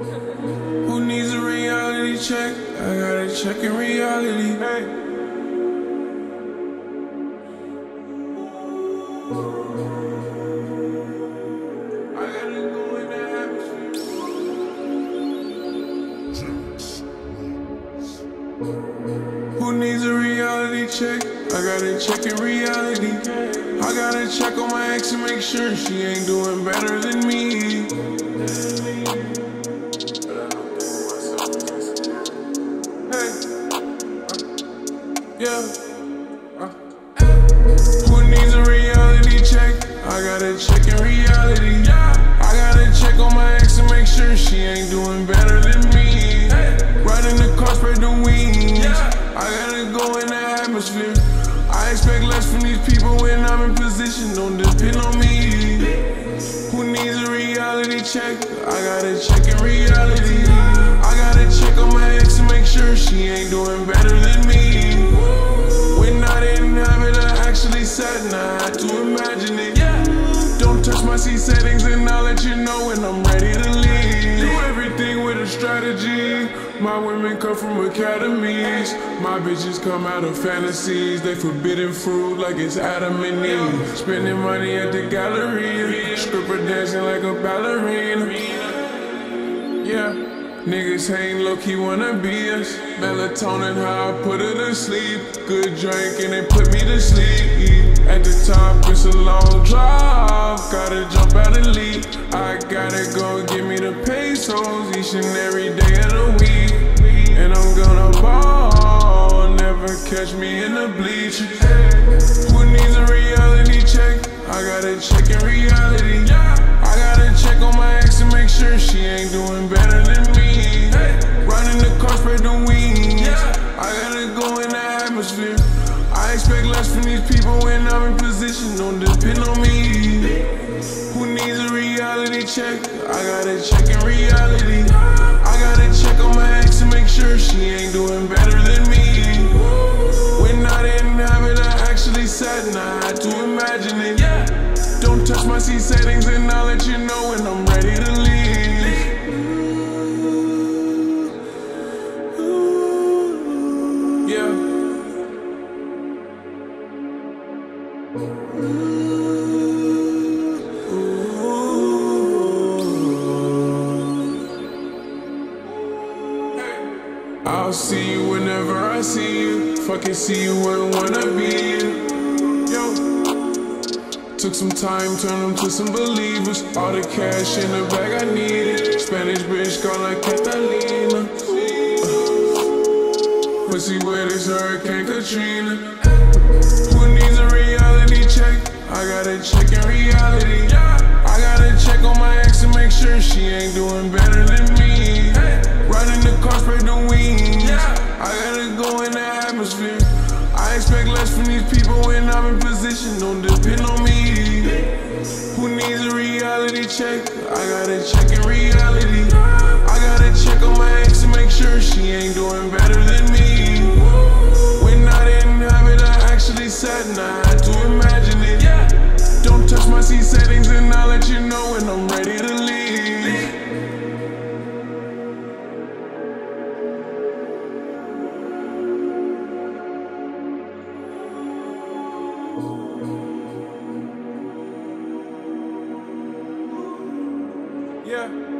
Who needs a reality check? I got a check in reality. Hey. Who needs a reality check? I got a check in reality. I got to check on my ex and make sure she ain't doing better than me. Needs a reality check? I got to check in reality. I got to check on my ex and make sure she ain't doing better than me. Riding the car, spread the wings. I gotta go in the atmosphere. I expect less from these people when I'm in position. Don't depend on me. Who needs a reality check? I gotta check in reality. I gotta check on my ex and make sure she ain't doing better actually sat and I had to imagine it. Yeah. Don't touch my C settings and I'll let you know when I'm ready to leave. Do everything with a strategy. My women come from academies. My bitches come out of fantasies. They forbidden fruit like it's Adam and Eve. Spending money at the gallery. Stripper dancing like a ballerina. Yeah. Niggas ain't low key wanna be us. Melatonin, how I put her to sleep. Good drink and it put me to sleep. At the top, it's a long drive. Gotta jump out and leave. I gotta go give me the pesos each and every day of the week. And I'm gonna ball. Never catch me in the bleachers. Who needs a reality check? I gotta check in reality. Spread the wings. I gotta go in the atmosphere. I expect less from these people when I'm in position. Don't depend on me. Who needs a reality check? I gotta check in reality. I gotta check on my ex and make sure she ain't doing better than me. When I didn't have it, I actually sat and I had to imagine it. Don't touch my C settings and I'll let you know when I'm ready to leave. I'll see you whenever I see you. Fucking see you and wanna be you. Yo. Took some time, turned them to some believers. All the cash in the bag I needed. Spanish bitch call like Catalina. Pussy wet as Hurricane Katrina. Who needs a reality check? I gotta check in reality. I gotta check on my ex and make sure she ain't doing better than me. Running the car, spread the wings. I gotta go in the atmosphere. I expect less from these people when I'm in position. Don't depend on me. Who needs a reality check? I gotta check in reality. I gotta check on my ex and make sure she ain't doing better Yeah.